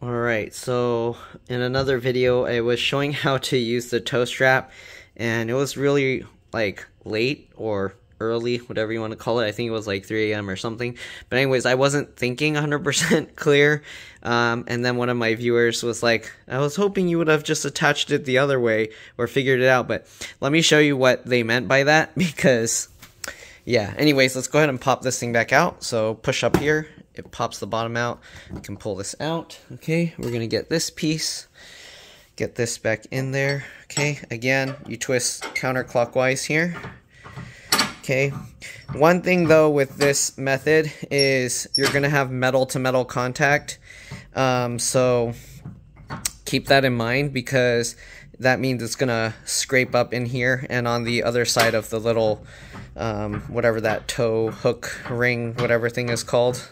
Alright, so in another video I was showing how to use the tow strap and it was really like late or early, whatever you want to call it. I think it was like 3 a.m. or something. But anyways, I wasn't thinking 100% clear. Um, and then one of my viewers was like, I was hoping you would have just attached it the other way or figured it out. But let me show you what they meant by that because, yeah. Anyways, let's go ahead and pop this thing back out. So push up here it pops the bottom out. You can pull this out. Okay, we're gonna get this piece, get this back in there. Okay, again, you twist counterclockwise here. Okay, one thing though with this method is you're gonna have metal to metal contact. Um, so keep that in mind because that means it's gonna scrape up in here and on the other side of the little um, whatever that tow hook ring whatever thing is called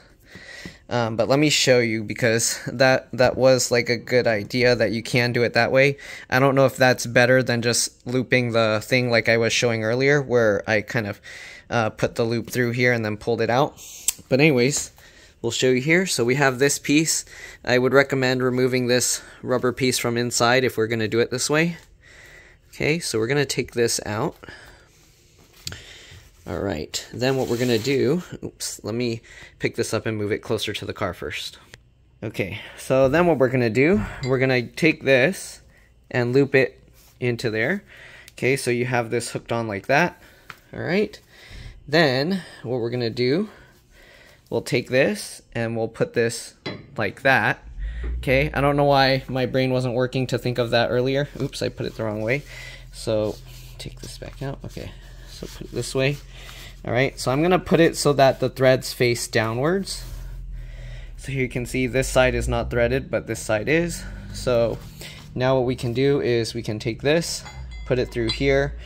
um, but let me show you because that that was like a good idea that you can do it that way. I don't know if that's better than just looping the thing like I was showing earlier where I kind of uh, put the loop through here and then pulled it out. But anyways, we'll show you here. So we have this piece. I would recommend removing this rubber piece from inside if we're going to do it this way. Okay, so we're going to take this out. All right, then what we're gonna do, oops, let me pick this up and move it closer to the car first. Okay, so then what we're gonna do, we're gonna take this and loop it into there. Okay, so you have this hooked on like that. All right, then what we're gonna do, we'll take this and we'll put this like that. Okay, I don't know why my brain wasn't working to think of that earlier. Oops, I put it the wrong way. So take this back out. Okay, so put it this way. All right, so I'm gonna put it so that the threads face downwards. So here you can see this side is not threaded, but this side is. So now what we can do is we can take this, put it through here,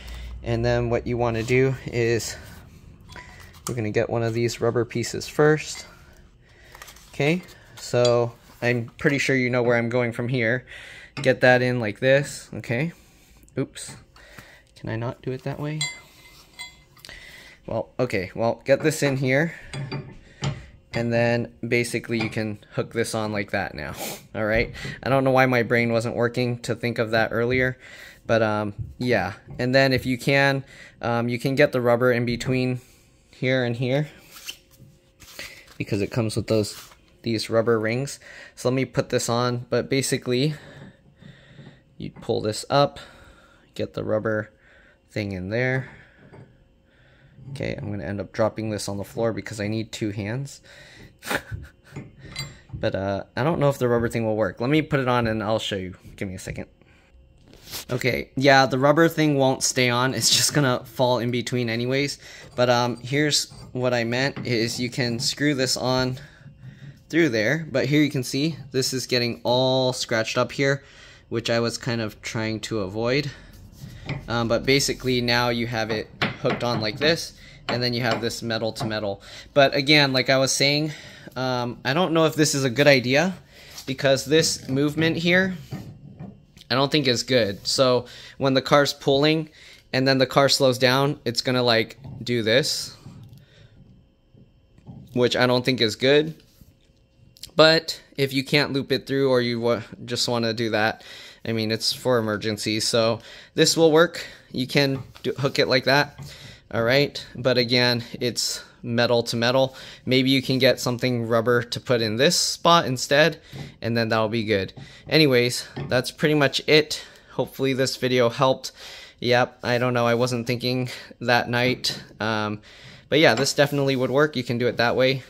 and then what you wanna do is we're gonna get one of these rubber pieces first. Okay, so I'm pretty sure you know where I'm going from here. Get that in like this, okay? Oops. Can I not do it that way? Well, okay, well, get this in here. And then basically you can hook this on like that now. All right. I don't know why my brain wasn't working to think of that earlier. But um, yeah. And then if you can, um, you can get the rubber in between here and here. Because it comes with those these rubber rings. So let me put this on. But basically, you pull this up, get the rubber thing in there. Okay, I'm to end up dropping this on the floor because I need two hands. but uh, I don't know if the rubber thing will work. Let me put it on and I'll show you. Give me a second. Okay, yeah, the rubber thing won't stay on. It's just to fall in between anyways. But um, here's what I meant is you can screw this on through there. But here you can see this is getting all scratched up here, which I was kind of trying to avoid. Um, but basically now you have it hooked on like this and then you have this metal to metal. But again, like I was saying, um, I don't know if this is a good idea because this movement here, I don't think is good. So when the car's pulling and then the car slows down, it's gonna like do this, which I don't think is good. But if you can't loop it through or you just want to do that, I mean, it's for emergencies. So this will work. You can do, hook it like that all right? But again it's metal to metal. Maybe you can get something rubber to put in this spot instead and then that'll be good. Anyways that's pretty much it. Hopefully this video helped. Yep i don't know i wasn't thinking that night. Um, but yeah this definitely would work. You can do it that way.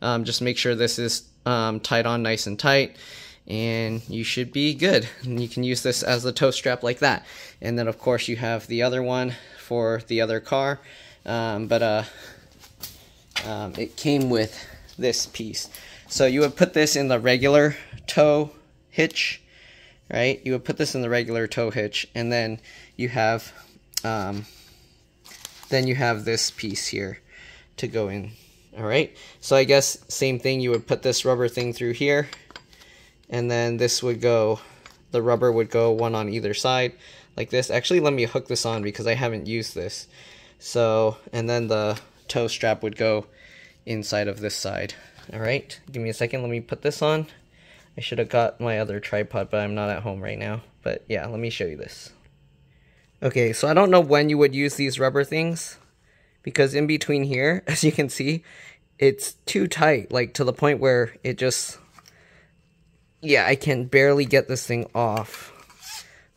Um, just make sure this is um, tied on nice and tight and you should be good and you can use this as a tow strap like that and then of course you have the other one for the other car, um, but uh, um, it came with this piece. So you would put this in the regular tow hitch, right? You would put this in the regular tow hitch, and then you have, um, then you have this piece here to go in. All right. So I guess same thing. You would put this rubber thing through here, and then this would go. The rubber would go one on either side like this. Actually, let me hook this on because I haven't used this. So, and then the tow strap would go inside of this side. All right, give me a second. Let me put this on. I should have got my other tripod, but I'm not at home right now. But yeah, let me show you this. Okay, so I don't know when you would use these rubber things because in between here, as you can see, it's too tight, like to the point where it just, yeah, I can barely get this thing off.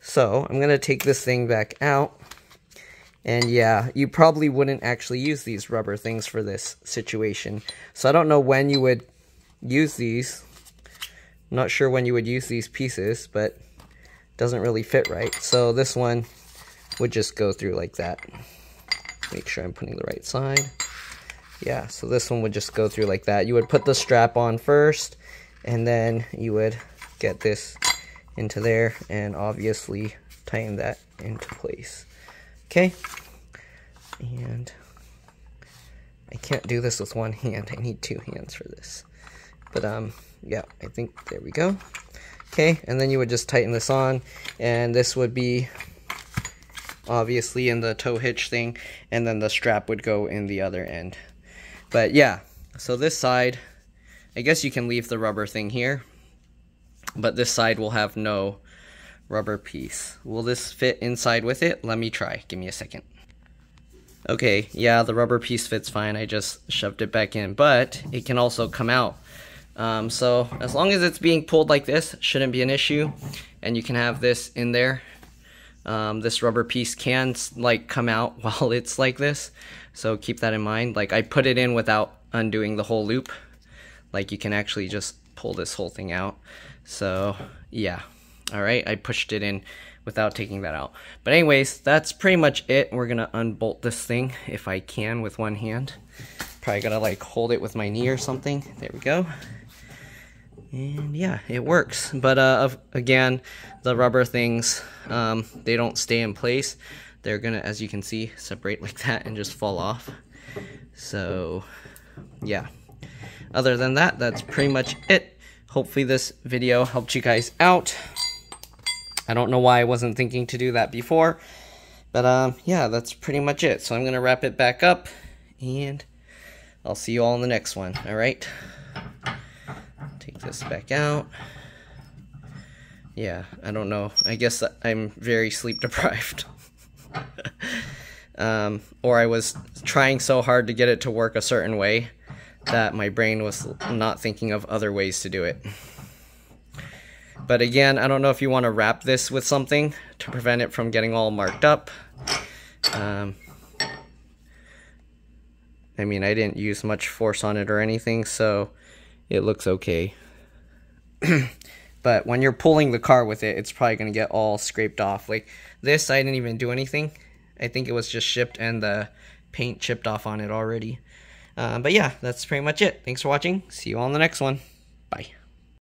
So I'm going to take this thing back out. And yeah, you probably wouldn't actually use these rubber things for this situation. So I don't know when you would use these. I'm not sure when you would use these pieces, but doesn't really fit right. So this one would just go through like that. Make sure I'm putting the right side. Yeah, so this one would just go through like that. You would put the strap on first, and then you would get this into there, and obviously tighten that into place. Okay? And I can't do this with one hand. I need two hands for this. But, um, yeah, I think, there we go. Okay, and then you would just tighten this on, and this would be obviously in the tow hitch thing, and then the strap would go in the other end. But yeah, so this side, I guess you can leave the rubber thing here, but this side will have no rubber piece. Will this fit inside with it? Let me try. Give me a second. Okay, yeah, the rubber piece fits fine. I just shoved it back in, but it can also come out. Um, so as long as it's being pulled like this, shouldn't be an issue. And you can have this in there um, this rubber piece can like come out while it's like this so keep that in mind like I put it in without undoing the whole loop like you can actually just pull this whole thing out. So yeah. All right I pushed it in without taking that out. But anyways that's pretty much it. We're gonna unbolt this thing if I can with one hand. Probably gotta like hold it with my knee or something. There we go. And yeah it works. But uh again the rubber things um, they don't stay in place. They're gonna as you can see separate like that and just fall off. So yeah other than that that's pretty much it hopefully this video helped you guys out I don't know why I wasn't thinking to do that before but um yeah that's pretty much it so I'm gonna wrap it back up and I'll see you all in the next one all right Take this back out. Yeah, I don't know. I guess I'm very sleep deprived. um, or I was trying so hard to get it to work a certain way that my brain was not thinking of other ways to do it. But again, I don't know if you want to wrap this with something to prevent it from getting all marked up. Um, I mean, I didn't use much force on it or anything, so it looks okay. but when you're pulling the car with it, it's probably going to get all scraped off. Like this, I didn't even do anything. I think it was just shipped and the paint chipped off on it already. Uh, but yeah, that's pretty much it. Thanks for watching. See you all in the next one. Bye.